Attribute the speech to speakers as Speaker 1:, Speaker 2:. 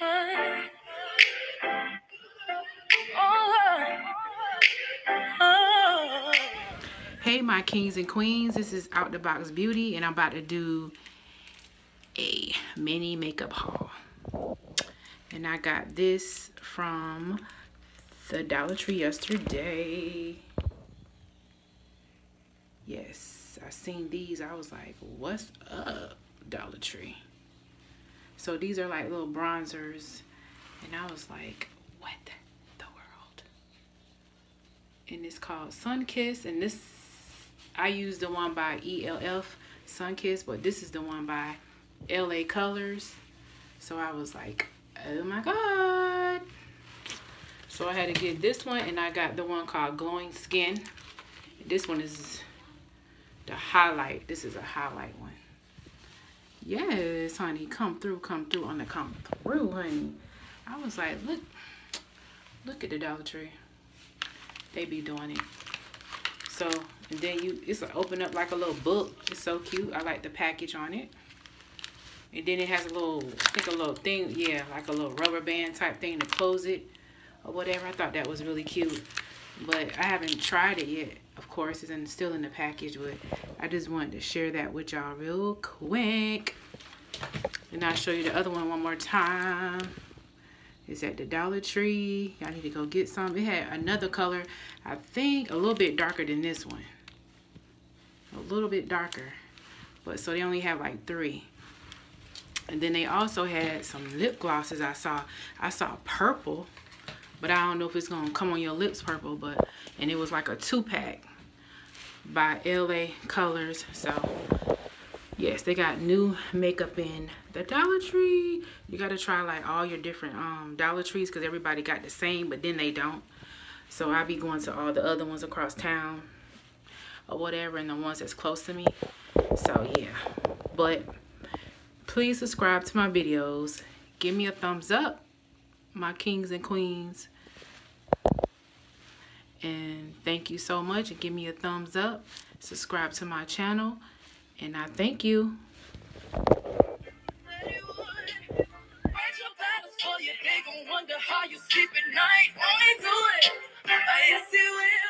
Speaker 1: Hey my kings and queens, this is Out the Boxx Beauty and I'm about to do a mini makeup haul. And I got this from the Dollar Tree yesterday. Yes, I seen these. I was like, what's up, Dollar Tree? So these are like little bronzers. And I was like, what the world? And it's called Sun Kiss. And this, I use the one by ELF Sun Kiss, but this is the one by LA Colors. So I was like, oh my God. So I had to get this one and I got the one called Glowing Skin. This one is the highlight. This is a highlight one. Yes, honey, come through, come through on the come through, honey. I was like, look, look at the Dollar Tree. They be doing it. So, and then you, it's open up like a little book. It's so cute. I like the package on it. And then it has a little, I think a little thing, yeah, like a little rubber band type thing to close it or whatever. I thought that was really cute. But I haven't tried it yet. Of course, it's in, still in the package, but I just wanted to share that with y'all real quick. And I'll show you the other one one more time. It's at the Dollar Tree. Y'all need to go get some. It had another color, I think a little bit darker than this one. A little bit darker. But so they only have like three. And then they also had some lip glosses I saw. I saw purple, but I don't know if it's gonna come on your lips purple, but, and it was like a two pack by LA Colors. So yes, they got new makeup in the Dollar Tree. You gotta try like all your different um, Dollar Trees because everybody got the same, but then they don't. So I'll be going to all the other ones across town or whatever and the ones that's close to me. So yeah, but please subscribe to my videos give me a thumbs up my kings and queens and thank you so much give me a thumbs up subscribe to my channel and I thank you you sleep at night. Only do it. I will.